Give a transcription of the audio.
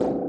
you